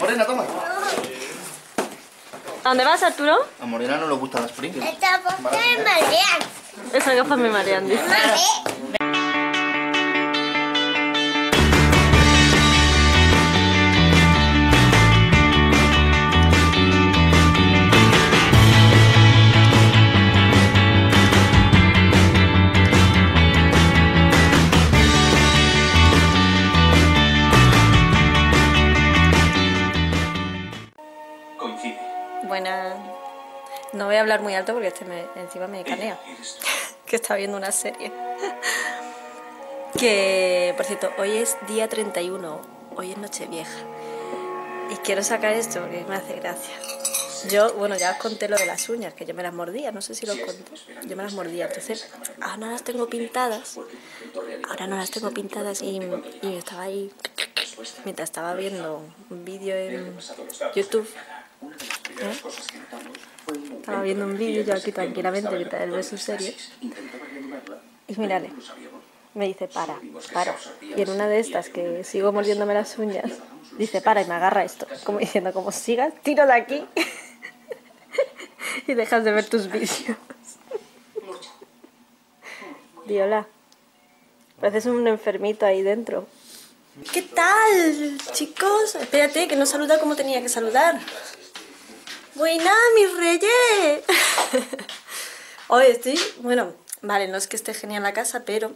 Morena, toma. ¿A dónde vas, Arturo? A Morena no le gustan las Pringles. Esta voz me marean. Esas gafas me marean, dice. Voy a hablar muy alto porque este me, encima me canea. Que está viendo una serie. que, por cierto, hoy es día 31, hoy es Nochevieja. Y quiero sacar esto porque me hace gracia. Yo, bueno, ya os conté lo de las uñas, que yo me las mordía, no sé si lo conté. Yo me las mordía, entonces ahora no las tengo pintadas. Ahora no las tengo pintadas y, y estaba ahí, mientras estaba viendo un vídeo en YouTube. ¿eh? Estaba viendo un vídeo yo aquí tranquilamente mientras él ve su serie. Y mírale, me dice para, para. Y en una de estas que sigo mordiéndome las uñas, dice para y me agarra esto. Como diciendo, como sigas, tiro de aquí. y dejas de ver tus vídeos. Viola, pareces un enfermito ahí dentro. ¿Qué tal, chicos? Espérate, que no saluda como tenía que saludar. Buena, mis reyes. Hoy estoy, bueno, vale, no es que esté genial la casa, pero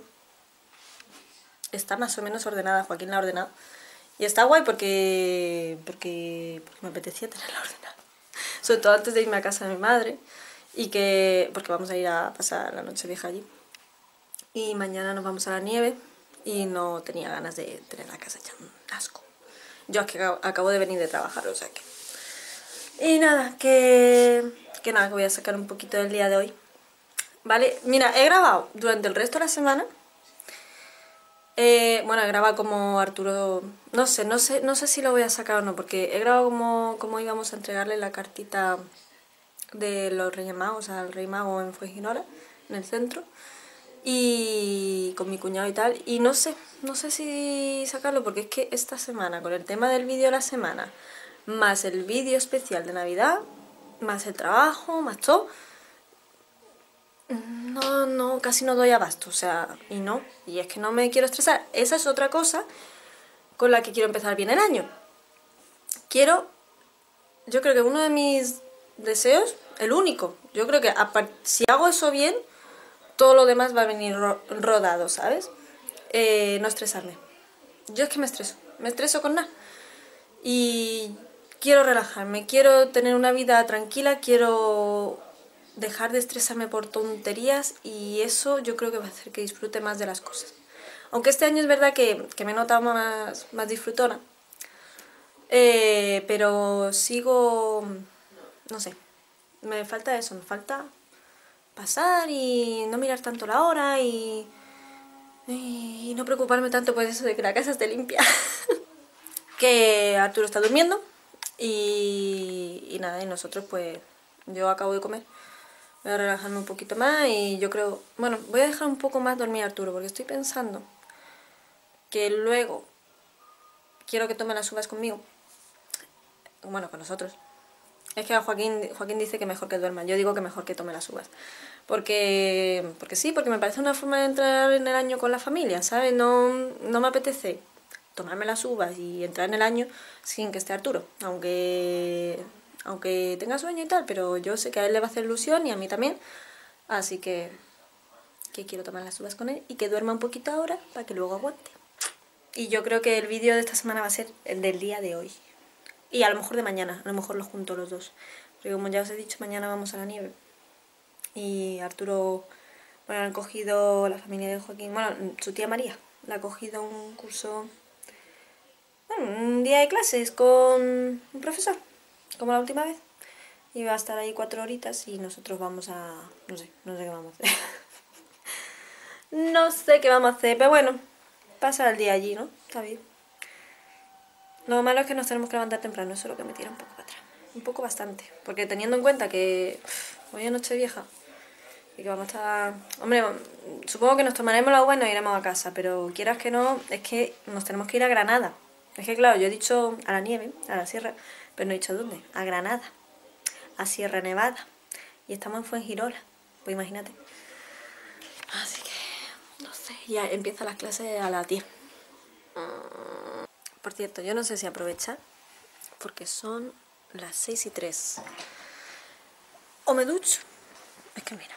está más o menos ordenada. Joaquín la ha ordenado. Y está guay porque, porque, porque me apetecía tenerla ordenada. Sobre todo antes de irme a casa de mi madre. Y que, porque vamos a ir a pasar la noche vieja allí. Y mañana nos vamos a la nieve. Y no tenía ganas de tener la casa hecha un asco. Yo es que acabo- de venir de trabajar, o sea que... Y nada, que, que nada, que voy a sacar un poquito del día de hoy. ¿Vale? Mira, he grabado durante el resto de la semana. Eh, bueno, he grabado como Arturo. No sé, no sé, no sé si lo voy a sacar o no, porque he grabado como, como íbamos a entregarle la cartita de los Reyes Magos al Rey Mago en Fuengirola, en el centro. Y con mi cuñado y tal. Y no sé, no sé si sacarlo, porque es que esta semana, con el tema del vídeo de la semana, más el vídeo especial de Navidad, más el trabajo, más todo, no, no, casi no doy abasto, o sea, y no, y es que no me quiero estresar. Esa es otra cosa con la que quiero empezar bien el año. Quiero, yo creo que uno de mis deseos, el único, yo creo que a si hago eso bien, todo lo demás va a venir ro- rodado, ¿sabes? Eh, no estresarme. Yo es que me estreso, me estreso con nada. Y quiero relajarme, quiero tener una vida tranquila, quiero dejar de estresarme por tonterías y eso yo creo que va a hacer que disfrute más de las cosas. Aunque este año es verdad que, que me he notado más, más disfrutona, eh, pero sigo, no sé, me falta eso, me falta pasar y no mirar tanto la hora y, y no preocuparme tanto por eso de que la casa esté limpia. que Arturo está durmiendo y, nada, y nosotros pues yo acabo de comer. Voy a relajarme un poquito más y yo creo, bueno, voy a dejar un poco más dormir a Arturo porque estoy pensando que luego quiero que tome las uvas conmigo. Bueno, con nosotros. Es que a Joaquín, Joaquín dice que mejor que duerma. Yo digo que mejor que tome las uvas. Porque, porque sí, porque me parece una forma de entrar en el año con la familia, ¿sabes? No, no me apetece tomarme las uvas y entrar en el año sin que esté Arturo. Aunque, aunque tenga sueño y tal, pero yo sé que a él le va a hacer ilusión y a mí también. Así que, que quiero tomar las uvas con él y que duerma un poquito ahora para que luego aguante. Y yo creo que el vídeo de esta semana va a ser el del día de hoy. Y a lo mejor de mañana, a lo mejor los junto los dos. Porque como ya os he dicho, mañana vamos a la nieve. Y Arturo, bueno, han cogido la familia de Joaquín, bueno, su tía María, la ha cogido un curso, un día de clases con un profesor, como la última vez. Y va a estar ahí cuatro horitas y nosotros vamos a, no sé, no sé qué vamos a hacer. no sé qué vamos a hacer, pero bueno, pasar el día allí, ¿no? Está bien. Lo malo es que nos tenemos que levantar temprano, eso es lo que me tira un poco para atrás. Un poco bastante. Porque teniendo en cuenta que hoy es noche vieja y que vamos a estar... Hombre, supongo que nos tomaremos la uva y iremos a casa, pero quieras que no, es que nos tenemos que ir a Granada. Es que claro, yo he dicho a la nieve, a la sierra, pero no he dicho dónde. A Granada, a Sierra Nevada. Y estamos en Fuengirola. Pues imagínate. Así que, no sé, ya empiezan las clases a las 10. Mm. Por cierto, yo no sé si aprovechar, porque son las 6 y 3. O me ducho. Es que mira.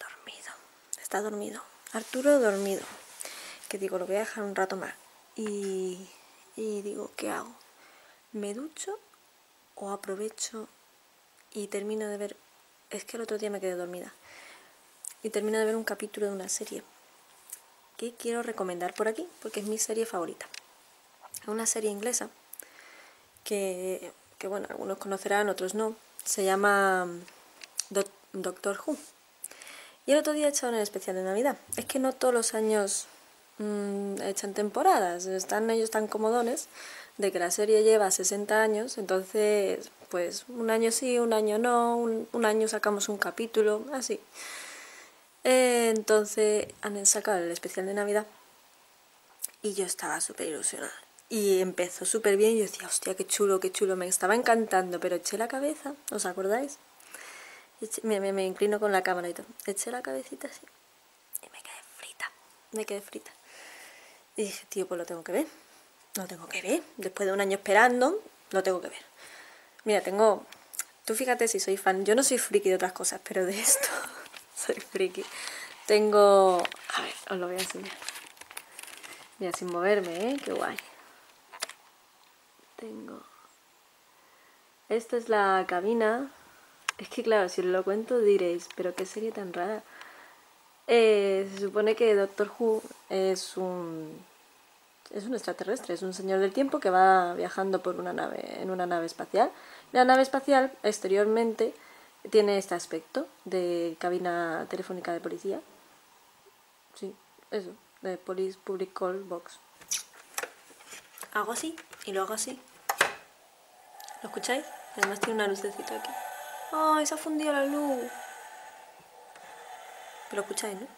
Dormido. Está dormido. Arturo dormido. Que digo, lo voy a dejar un rato más. Y, digo, ¿qué hago? ¿Me ducho o aprovecho y termino de ver... Es que el otro día me quedé dormida. Y termino de ver un capítulo de una serie que quiero recomendar por aquí, porque es mi serie favorita. Es una serie inglesa que, que bueno, algunos conocerán, otros no. Se llama Doc- Doctor Who. Y el otro día echaron el especial de Navidad. Es que no todos los años mm, echan temporadas. Están ellos tan comodones de que la serie lleva 60 años. Entonces, pues un año sí, un año no. Un, un año sacamos un capítulo, así. Eh, entonces han sacado el especial de Navidad. Y yo estaba súper ilusionada. Y empezó súper bien. Y yo decía, hostia, qué chulo, qué chulo. Me estaba encantando. Pero eché la cabeza, ¿os acordáis? Me inclino con la cámara y todo. Eché la cabecita así. Y me quedé frita. Me quedé frita. Y dije, tío, pues lo tengo que ver. Lo tengo que ver. Después de un año esperando, lo tengo que ver. Mira, tengo... Tú fíjate si soy fan. Yo no soy friki de otras cosas, pero de esto soy friki. Tengo... A ver, os lo voy a enseñar. Mira, sin moverme, ¿eh? Qué guay. Tengo... Esta es la cabina. Es que claro, si os lo cuento diréis, pero qué serie tan rara. Eh, se supone que Doctor Who es un es un extraterrestre, es un señor del tiempo que va viajando por una nave en una nave espacial. La nave espacial exteriormente tiene este aspecto de cabina telefónica de policía. Sí, eso, de Police Public Call Box. Hago así y lo hago así. ¿Lo escucháis? Además tiene una lucecita aquí. ¡Ay, se ha fundido la luz! Lo escucháis, ¿no?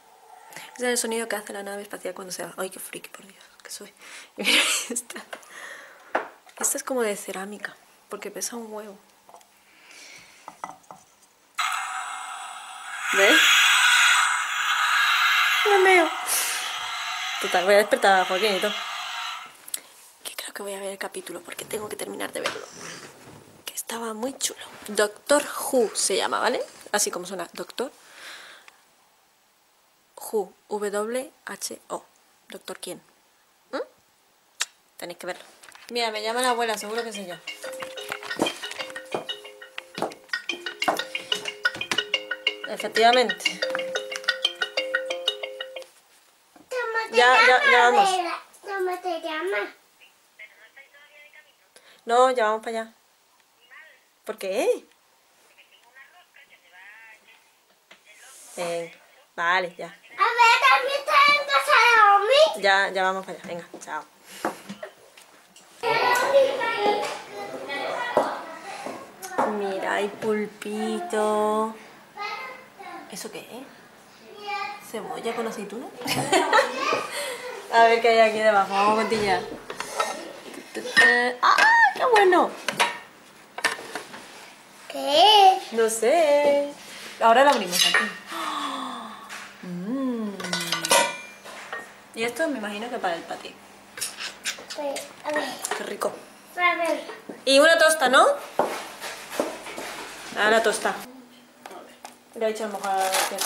Ese es el sonido que hace la nave espacial cuando se va. ¡Ay, qué friki, por Dios! que soy? Y mira, esta. Esta es como de cerámica, porque pesa un huevo. ¿Ves? Me meo. Total, voy a despertar a Joaquín y todo. Que creo que voy a ver el capítulo porque tengo que terminar de verlo. Que estaba muy chulo. Doctor Who se llama, ¿vale? Así como suena, Doctor Who. W-H-O. ¿Doctor quién? ¿Mm? Tenéis que verlo. Mira, me llama la abuela, seguro que soy yo. Efectivamente. ¿Cómo te Ya, ya, ya vamos. ¿Cómo te llamas? No, ya vamos para allá. ¿Por qué? Eh, vale, ya. A ver, también estás en casa de Omi. Ya, ya vamos para allá. Venga, chao. Mira, hay pulpito. ¿Eso qué es? ¿Cebolla con aceituna? A ver qué hay aquí debajo. Vamos a contillar. ¡Ah! ¡Qué bueno! ¿Qué? No sé. Ahora lo abrimos aquí. Y esto me imagino que para el. Pues, a ver, Qué rico. a ver. Y una tosta, ¿no? Ah, la tosta. Le he dicho a lo mejor que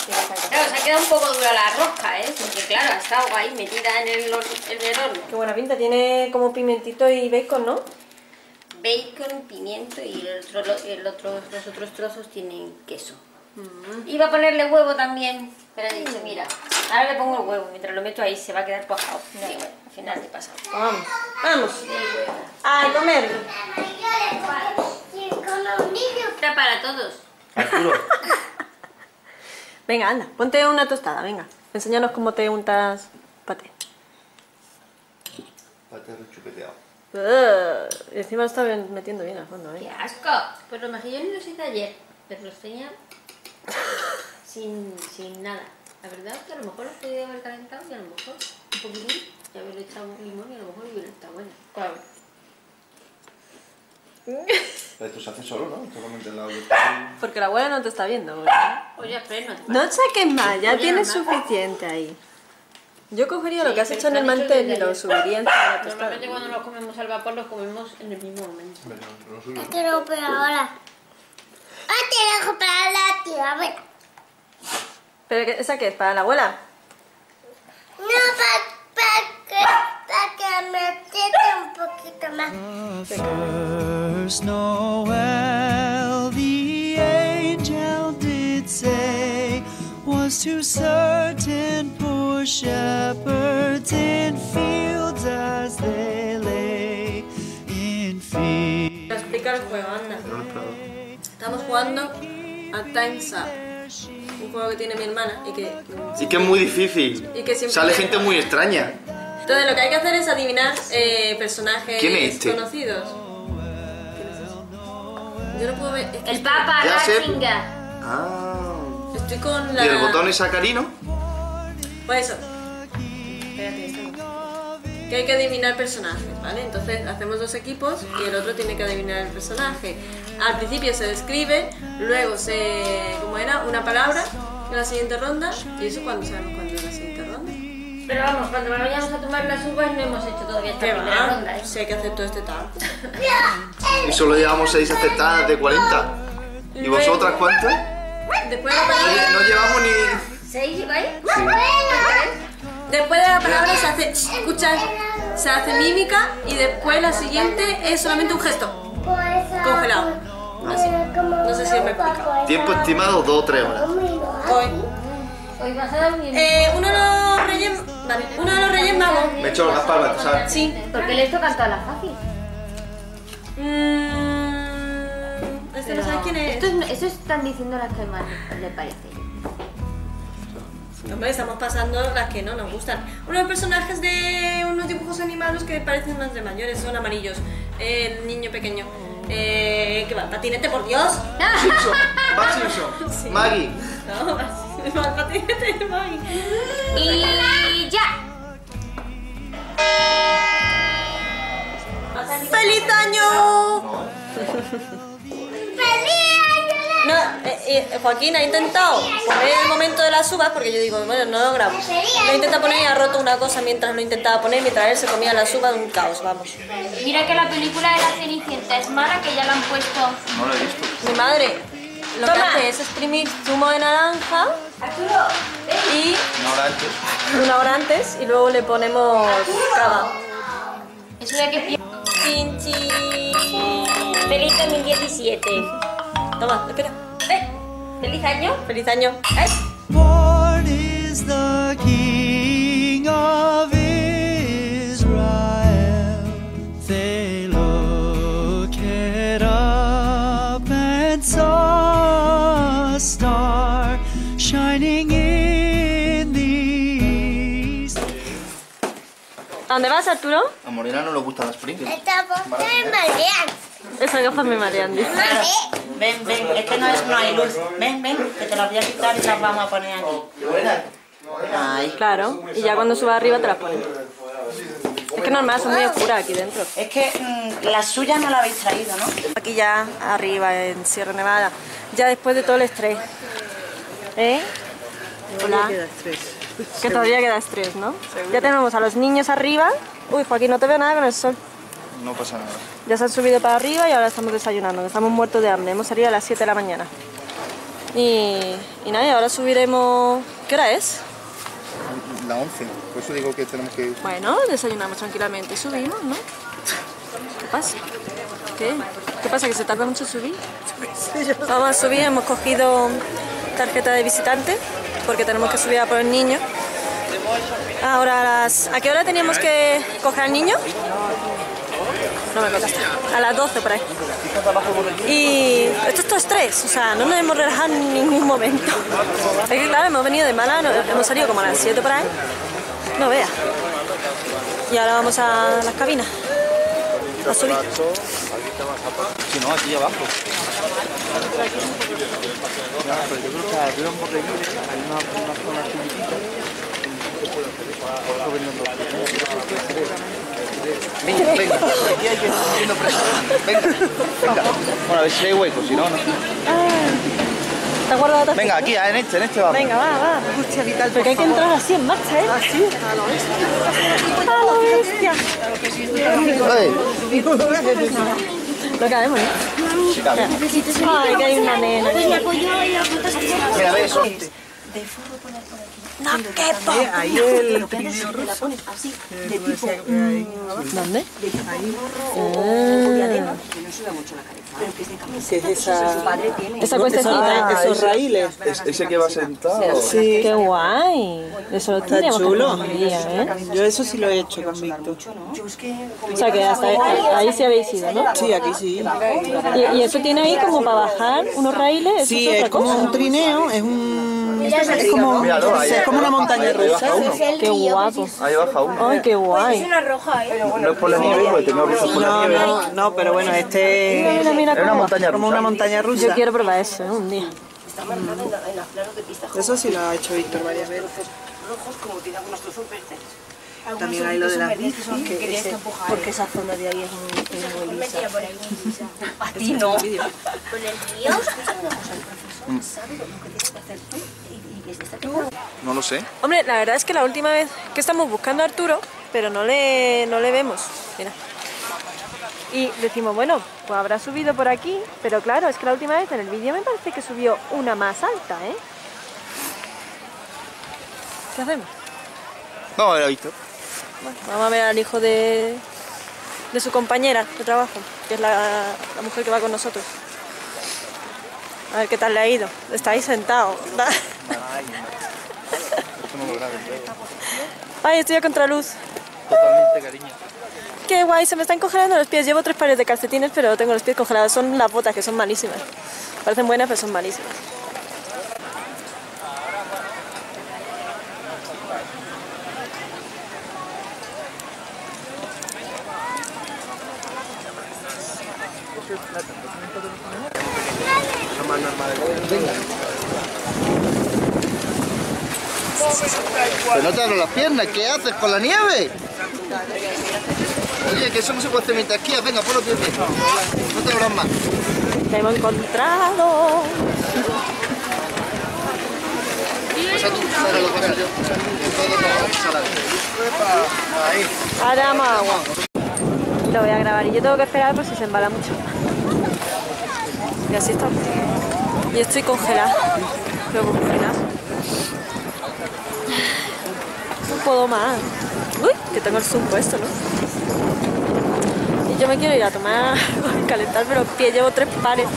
Claro, se ha quedado un poco dura la rosca, ¿eh? Porque claro, ha estado ahí metida en el, en el horno. Qué buena pinta. Tiene como pimentito y bacon, ¿no? Bacon, pimiento y el otro, el otro- los otros trozos tienen queso. Iba a ponerle huevo también, pero he dicho, mira, ahora le pongo el huevo, mientras lo meto ahí se va a quedar cuajado. Bueno, al final te pasa. Vamos. Vamos. A comer. Está para todos. Venga, anda. Ponte una tostada, venga. Enséñanos cómo te untas paté. pate rechupeteado. Uh, y encima lo está metiendo bien al fondo, ¡Qué ¿eh? asco! Pues los mejillones los hice ayer, pero los tenía sin, sin nada. La verdad es que a lo mejor los podía haber calentado y a lo mejor un poquitín. Y haberle echado un limón y a lo mejor hubiera estado bueno. Claro. Esto se hace solo, ¿no? Solamente. Porque la abuela no te está viendo. ¿verdad? Oye. No saques más, ya tienes suficiente ahí. Yo cogería lo que has hecho en el mantel y lo subiría de la. Normalmente cuando nos comemos al vapor los comemos en el mismo momento. No, no no, pero ahora. Ah, te dejo para la tía, a ver. ¿Pero qué- esa qué es? ¿Para la abuela? No, para que, pa' que me apriete un poquito más. First Noel, the angel did say, was to certain poor shepherds in fields as they lay in fields. Explica el juego, anda. Estamos jugando a Time's Up. Un juego que tiene mi hermana y que... Y que es muy difícil. Y que siempre- Sale gente muy extraña. Entonces lo que hay que hacer es adivinar eh, personajes ¿Quién es este? conocidos. ¿Quién es ese? Yo no puedo ver... es que El Papa Ya sé. Ratzinger. Ah. Estoy con la... ¿Y el botón es sacarino? Pues eso. Que hay que adivinar personajes, ¿vale? Entonces hacemos dos equipos y el otro tiene que adivinar el personaje. Al principio se describe, luego se. ¿Cómo era? Una palabra en la siguiente ronda y eso cuando sabemos cuándo es la siguiente ronda. Pero vamos, cuando vayamos a tomar las uvas no hemos hecho todavía esta ¿Qué primera va? ronda. ¿eh? Hay que hacer todo este tal. Y solo llevamos 6 aceptadas de 40. ¿Y vosotras cuántas? Después de la No, no llevamos ni. ¿Seis lleváis? Después de la palabra se hace. Escucha, se hace mímica y después la siguiente es solamente un gesto. Congelado. Así. No sé si me he explicado. Tiempo estimado 2 o 3 horas. Hoy. Hoy vas a dar un Eh, uno de los reyes. Vale, uno de los reyes magos. Me echo las palmas, ¿sabes? Sí. Porque le tocan todas las fácil. Mmm. Este no sabes quién es. Esto, es- eso están diciendo las que más le parece. Hombre, estamos pasando las que no nos gustan. Unos personajes de unos dibujos animados que parecen más de mayores, son amarillos. El niño pequeño. Eh, ¿Qué va? ¿Patinete, por Dios? Simpson, Simpson, Maggie. No, patinete de Maggie. Y ya. ¡Feliz año! No, eh, eh, Joaquín ha intentado poner el momento de las uvas porque yo digo, bueno, no lo grabo. Lo intenta poner y ha roto una cosa mientras lo intentaba poner, mientras él se comía las uvas, un caos, vamos. Mira que la película de la Cenicienta es mala, que ya la han puesto. No lo he visto. Mi madre lo que hace es exprimir zumo de naranja y Una hora antes. una hora antes y luego le ponemos cava. Eso de que Chinchi. Feliz 2017. Toma, espera. Eh, feliz año. Feliz año. Born is the King of Israel. They looked up and saw a star shining in the east. ¿A dónde vas, Arturo? A Morena no le gustan las Pringles. Esta voz me marean. Esas gafas me marean, dice. Ven, ven, es que no, es, no hay luz. Ven, ven, que te las voy a quitar y las vamos a poner aquí. Ay, Claro, y ya cuando subas arriba te las pones. Es que normal, son muy oscuras aquí dentro. es que mm, la suya no la habéis traído, ¿no? Aquí ya arriba en Sierra Nevada, ya después de todo el estrés. ¿Eh? Hola. Que todavía queda estrés, ¿no? Ya tenemos a los niños arriba. Uy, Joaquín, no te veo nada con el sol. No pasa nada. Ya se han subido para arriba y ahora estamos desayunando. que Estamos muertos de hambre. Hemos salido a las 7 de la mañana. Y, y nada, y ahora subiremos... ¿Qué hora es? La 11. Por eso digo que tenemos que. Bueno, desayunamos tranquilamente y subimos, ¿no? ¿Qué pasa? ¿Qué? ¿Qué pasa? ¿Que se tarda mucho en subir? Vamos a subir, hemos cogido tarjeta de visitante porque tenemos que subir a por el niño. Ahora las... ¿A qué hora teníamos que coger al niño? No me contesta. A las 12 por ahí. Y esto es todo estrés, o sea, no nos hemos relajado en ningún momento. Es que claro, hemos venido de Málaga, hemos salido como a las 7 por ahí. No veas. Y ahora vamos a las cabinas. A subir. Si no, aquí abajo. Yo creo que hay una, zona chiquitita. Venga, venga, aquí hay que ir haciendo presión. Venga, venga. Bueno, a ver si hay hueco, si no, no. ¿Te has guardado la Venga, aquí, en este, en este vamos. Venga, va, va. Hostia, vital, Porque hay que entrar así en marcha, ¿eh? Así, a lo bestia. A lo bestia. No cabemos, ¿no? Sí, cabe. Ay, que hay una nena. aquí. Mira, ve eso. No quepo. Ahí el trineo ruso. ¿Dónde? Que es esa... Esa cuestecita. Ah, esos raíles. Es- ese que va sentado. Sí, Qué guay. Eso lo está chulo. ¿eh? Yo eso sí lo he hecho con Víctor. O sea, que hasta ahí, ahí sí habéis ido, ¿no? Sí, aquí sí. Y, y eso tiene ahí como para bajar unos raíles. Sí, es como un trineo, es un... Es como, Míralo, ahí. es como una montaña rusa. Qué guapo. Ahí baja uno. Ay, qué guay. No es por la nieve, porque tengo ruso por la No, nieve. no, no, pero bueno, este Mira, mira Es una montaña como una rusa. montaña Yo rusa. quiero probar eso, ¿eh? Un día. Eso sí lo ha hecho Víctor varias veces. También hay lo de las bicis, que ese- Porque esa zona de ahí es muy, es muy lisa. A ti no. Con el mío. No lo sé. Hombre, la verdad es que la última vez que estamos buscando a Arturo, pero no le, no le vemos. Mira. Y decimos, bueno, pues habrá subido por aquí, pero claro, es que la última vez en el vídeo me parece que subió una más alta, ¿eh? ¿Qué hacemos? Vamos a ver a Víctor. Bueno, vamos a ver al hijo de, de su compañera de trabajo, que es la, la mujer que va con nosotros. A ver qué tal le ha ido. Está ahí sentado. Ay, estoy a contraluz. Totalmente, cariño. Qué guay, se me están congelando los pies. Llevo tres pares de calcetines, pero tengo los pies congelados. Son las botas, que son malísimas. Parecen buenas, pero son malísimas. Pero no te abro las piernas, ¿qué haces con la nieve? Oye, que eso no se puede hacer mientras esquías. Venga, pon los pies bien. No te abras más. La hemos encontrado. Ahora damos agua. Lo voy a grabar y yo tengo que esperar por si se embala mucho. Y así está. Y estoy congelada. Luego congelada. No puedo más. Uy, que tengo el zoom puesto, ¿no? Y yo me quiero ir a tomar calentar, pero pie llevo tres pares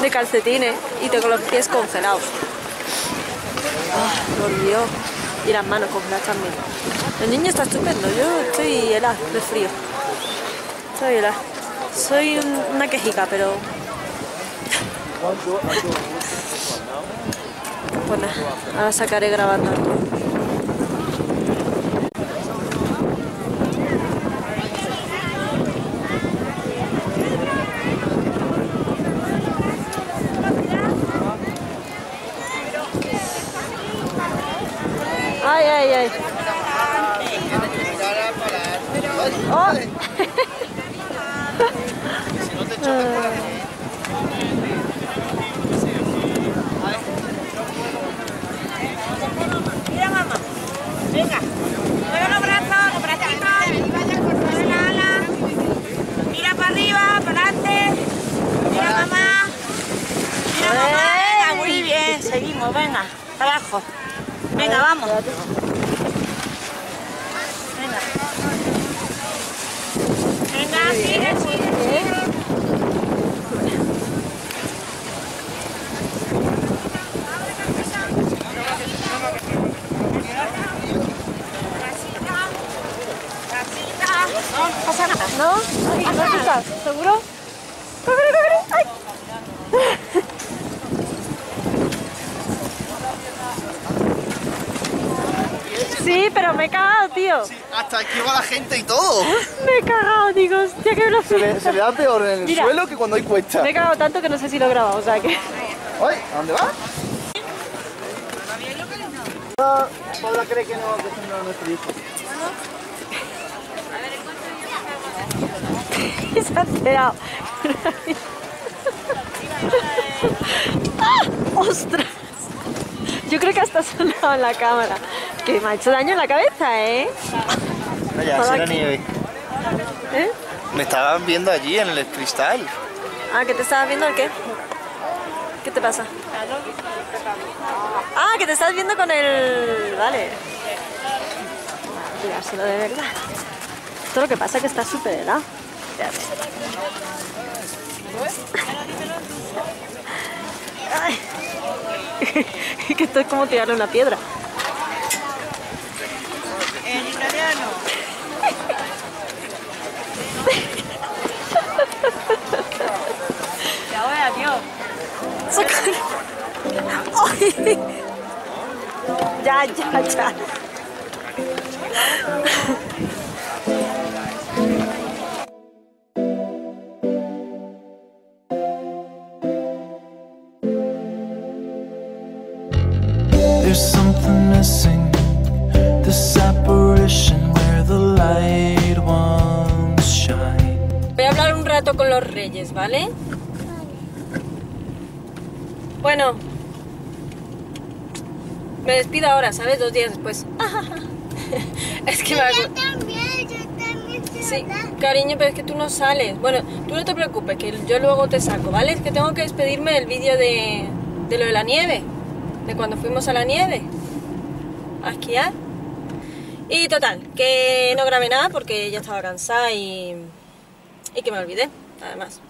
de calcetines y tengo los pies congelados. Ah, por Dios. Y las manos congeladas también. El niño está estupendo, yo estoy helada de frío. Estoy helada. Soy un- una quejica, pero... Pues ahora sacaré grabando algo. Ay, ay, ay. Oh. Mira, mamá. Venga. Mueve los brazos, los bracitos. Mueve la ala. Mira para arriba, para adelante. Mira, mamá. Mira, mamá. Venga, muy bien. Seguimos, venga. Abajo. Venga, vamos. Venga. Venga, sigue, sigue. No. ¿No? ¿Seguro? ¡Cógele, cógele! ¡Ay! Sí, pero me he cagado, tío. Hasta aquí va la gente y todo. Me he cagado, digo, hostia, qué Se velocidad. le, se le da peor en el Mira. suelo que cuando hay cuesta. Me he cagado tanto que no sé si lo he grabado, o sea que... Ay, ¿a dónde vas? Paula cree que no, que no es nuestro hijo. Se ha enterado. ¡Ah! ¡Ostras! Yo creo que hasta ha sonado en la cámara. Que me ha hecho daño en la cabeza, ¿eh? Vaya, si era nieve. ¿Eh? Me estaban viendo allí en el cristal. Ah, ¿que te estabas viendo el qué? ¿Qué te pasa? Ah, que te estás viendo con el... Vale. Tirárselo de verdad. Esto lo que pasa es que está súper helado. Espérate. Ay. que esto es como tirarle una piedra. En italiano. Y ahora. Ay. Ya, ya, ya. Con los reyes, ¿vale? Bueno. Me despido ahora, ¿sabes? Dos días después. es que me hago... Yo también, yo también. Sí, cariño, pero es que tú no sales. Bueno, tú no te preocupes, que yo luego te saco, ¿vale? Es que tengo que despedirme del vídeo de, de lo de la nieve. De cuando fuimos a la nieve. A esquiar. Y total, que no grabé nada porque ya estaba cansada y, y que me olvidé, además.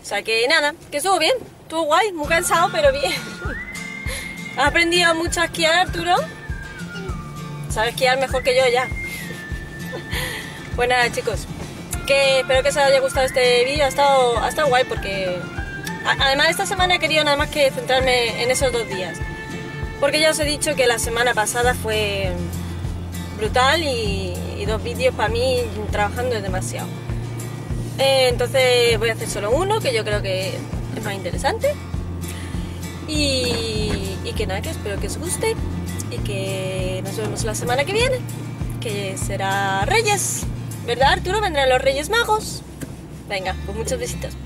O sea que nada, que estuvo bien, estuvo guay, muy cansado, pero bien. ¿Has aprendido mucho a esquiar, Arturo? Sabes esquiar mejor que yo ya. Pues nada, chicos, que espero que os haya gustado este vídeo, ha estado, ha estado guay porque... Además, esta semana he querido nada más que centrarme en esos dos días. Porque ya os he dicho que la semana pasada fue brutal y, y dos vídeos para mí trabajando es demasiado. Eh, entonces voy a hacer solo uno, que yo creo que es más interesante. Y, que nada, que espero que os guste y que nos vemos la semana que viene, que será Reyes. ¿Verdad, Arturo? Vendrán los Reyes Magos. Venga, pues muchos besitos.